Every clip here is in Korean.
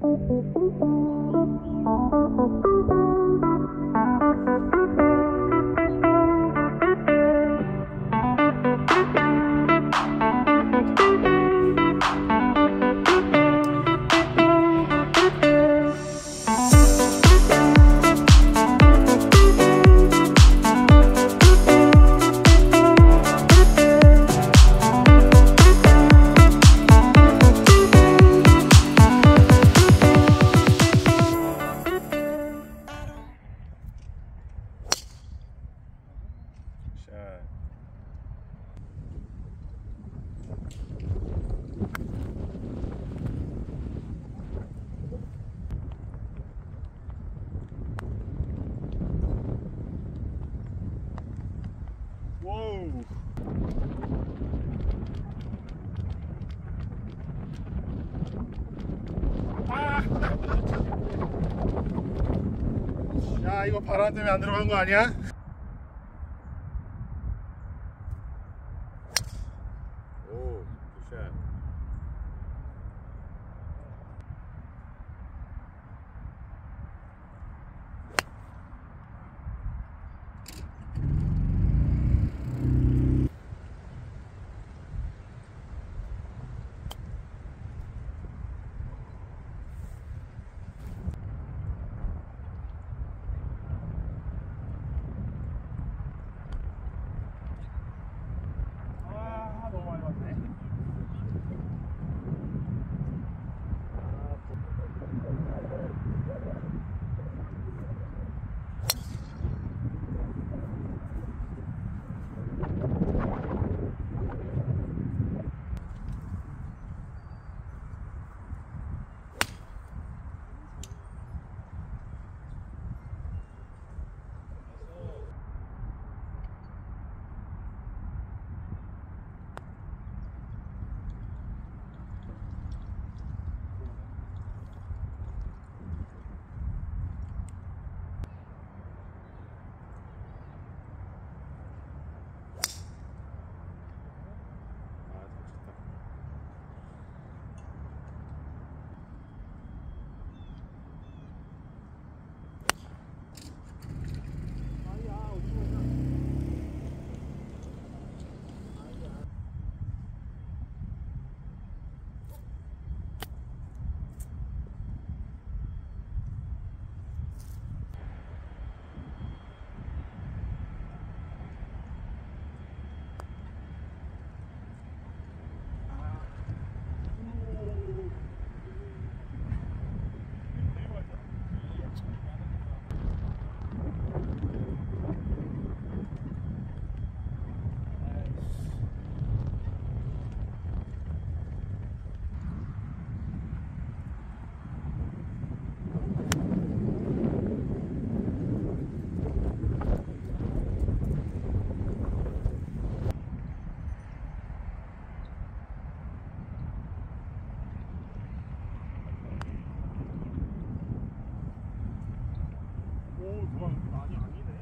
샷. 와우. 아! 야 이거 바람 때문에 안 들어간 거 아니야? 오, 도망 아니 아니네.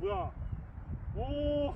뭐야? 오.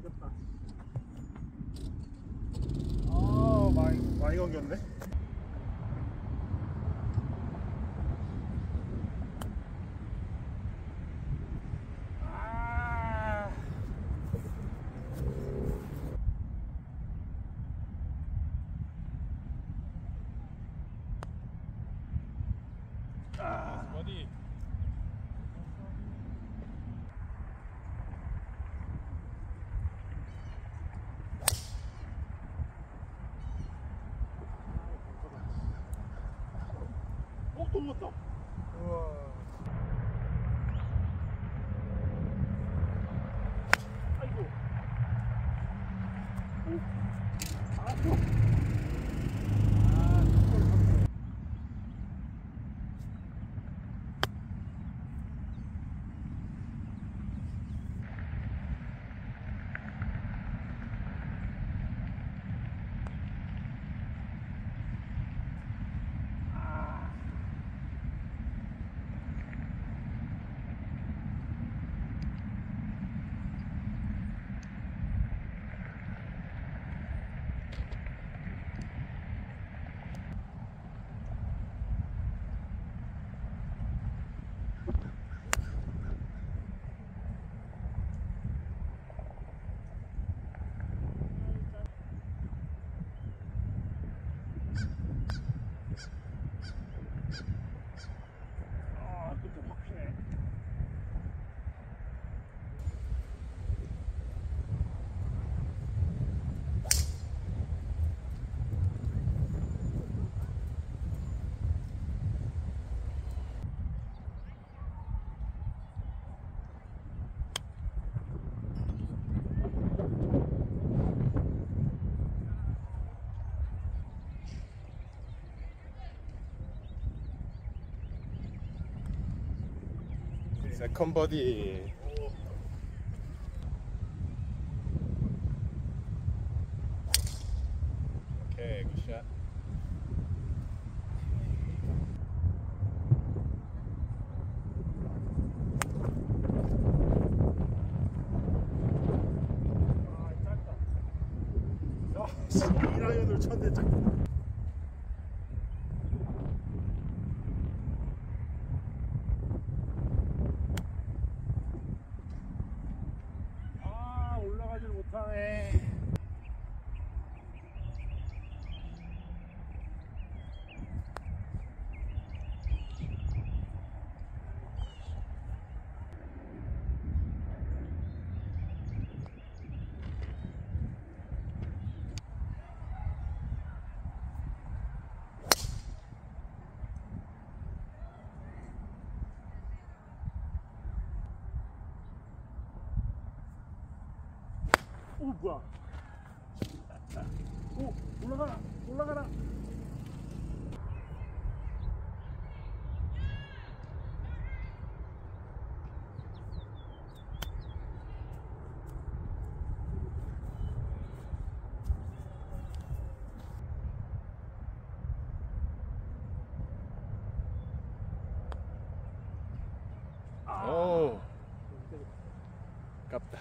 감겼다. 아, 많이 많이 감겼네. 아. 아. 어디? 어, 또 먹었다. 우와. 아이고. 오. 아, 또. 아, 또. 아, 끝에 확 피네. 세컨 버디. 오케이, 굿샷. 아, 짧다. 야, 씨, 이 라이언을 쳤네, 짝. 아, 올라가질 못하네. 오 뭐야? 오 올라가라 올라가라. 아깝다.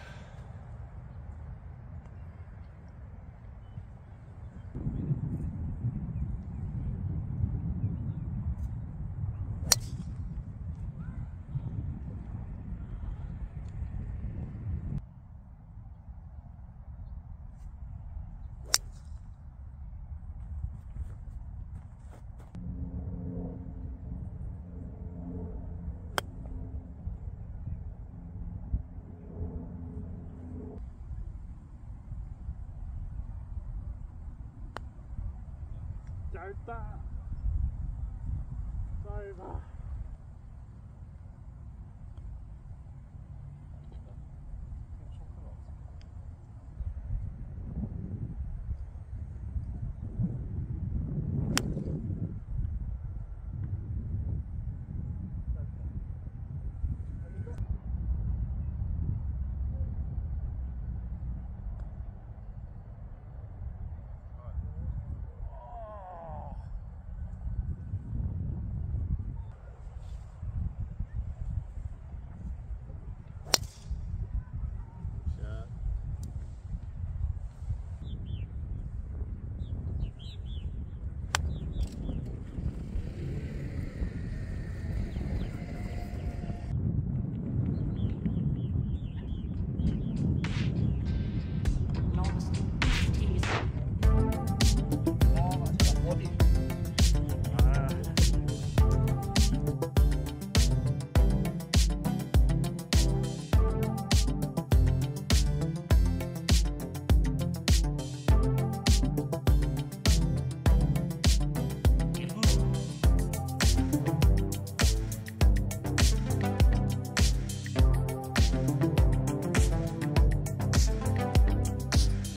짧다. 짧아